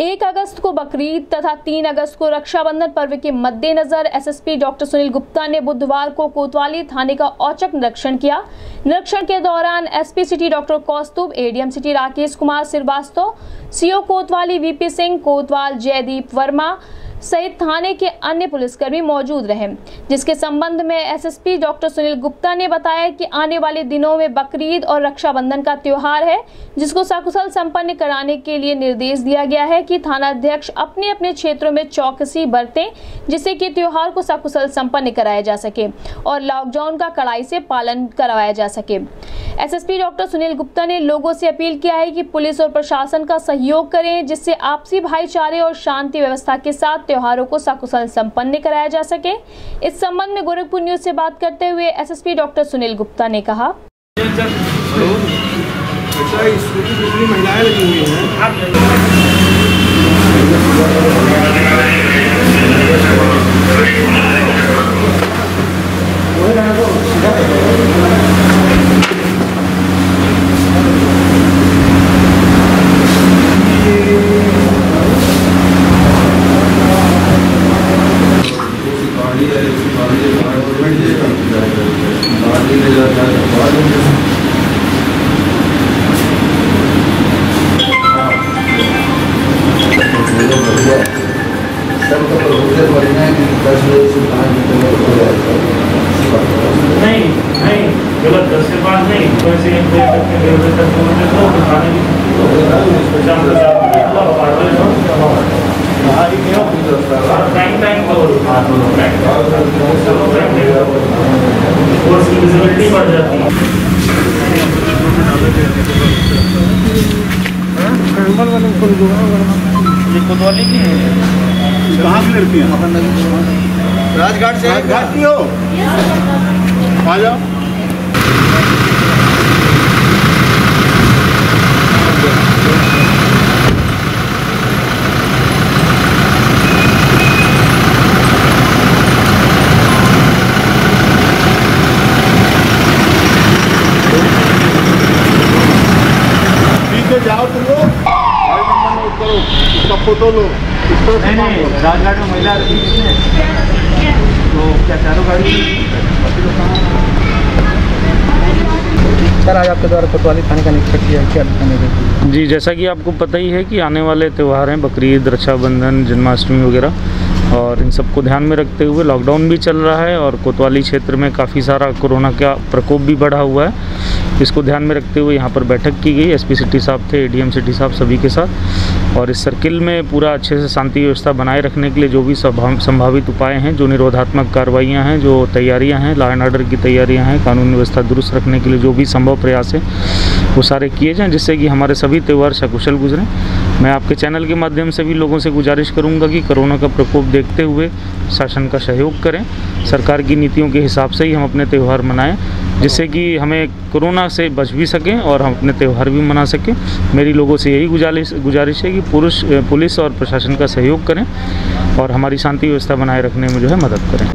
एक अगस्त को बकरीद तथा तीन अगस्त को रक्षाबंधन पर्व के मद्देनजर एसएसपी डॉक्टर सुनील गुप्ता ने बुधवार को कोतवाली थाने का औचक निरीक्षण किया। निरीक्षण के दौरान SP city doctor Kaustubh, ADM city Rakesh Kumar Shrivastava, CO Kotwali VP Singh, कोतवाल जयदीप वर्मा सहित थाने के अन्य पुलिसकर्मी मौजूद रहे। जिसके संबंध में एसएसपी डॉक्टर सुनील गुप्ता ने बताया कि आने वाले दिनों में बकरीद और रक्षाबंधन का त्योहार है, जिसको सकुशल संपन्न कराने के लिए निर्देश दिया गया है कि थाना अध्यक्ष अपने अपने क्षेत्रों में चौकसी बरतें, जिससे कि त्योहार को सकुशल संपन्न कराया जा सके और लॉकडाउन का कड़ाई से पालन करवाया जा सके। एसएसपी डॉक्टर सुनील गुप्ता ने लोगों से अपील किया है कि पुलिस और प्रशासन का सहयोग करें, जिससे आपसी भाईचारे और शांति व्यवस्था के साथ त्योहारों को सकुशल संपन्न कराया जा सके। इस संबंध में गोरखपुर न्यूज़ से बात करते हुए एसएसपी डॉक्टर सुनील गुप्ता ने कहा। महिलाएँ लगी हुई हैं। नहीं नहीं गलत दस से पाँच नहीं तो एक डेढ़ तक तो तो खाने की शाम को चार बजे तक। पाँच बजे तक। बाहर ही। गया टाइम टाइम का कोर्स की विजिबिलिटी बढ़ जाती है। ये कोतवाली की है। कहाँ से लड़की हैं। राजघाट से राजघाट की हो? आ जाओ। ठीक है जाओ तुम लोग। करो उसका फ़ोटो लो। नहीं नहीं राजघाट में महिला रखी किसने तो क्या चारों गाड़ी सर आज आपके द्वारा कोतवाली थाने का निरीक्षण किया क्या गए जी जैसा कि आपको पता ही है कि आने वाले त्यौहार हैं बकरीद रक्षाबंधन जन्माष्टमी वगैरह। और इन सबको ध्यान में रखते हुए लॉकडाउन भी चल रहा है और कोतवाली क्षेत्र में काफ़ी सारा कोरोना का प्रकोप भी बढ़ा हुआ है। इसको ध्यान में रखते हुए यहाँ पर बैठक की गई। एसपी सिटी साहब थे एडीएम सिटी साहब सभी के साथ। और इस सर्किल में पूरा अच्छे से शांति व्यवस्था बनाए रखने के लिए जो भी संभावित उपाय हैं, जो निरोधात्मक कार्रवाइयाँ हैं, जो तैयारियाँ हैं लॉ एंड ऑर्डर की तैयारियाँ हैं, कानून व्यवस्था दुरुस्त रखने के लिए जो भी संभव प्रयास है, वो सारे किए जाएँ, जिससे कि हमारे सभी त्यौहार सकुशल गुजरें। मैं आपके चैनल के माध्यम से भी लोगों से गुजारिश करूँगा कि कोरोना का प्रकोप देखते हुए शासन का सहयोग करें। सरकार की नीतियों के हिसाब से ही हम अपने त्यौहार मनाएँ। जिससे कि हमें कोरोना से बच भी सकें और हम अपने त्यौहार भी मना सकें। मेरी लोगों से यही गुजारिश गुजारिश है कि पुरुष, पुलिस और प्रशासन का सहयोग करें और हमारी शांति व्यवस्था बनाए रखने में जो है मदद करें।